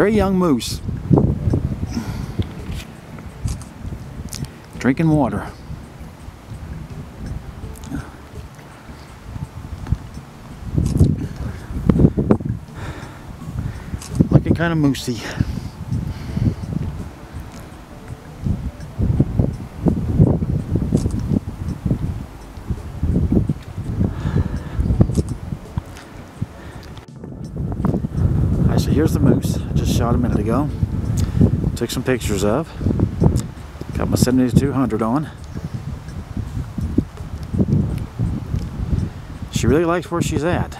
Very young moose. Drinking water. Looking kind of moosey. Here's the moose. I just shot a minute ago. Took some pictures of. Got my 7200 on. She really likes where she's at.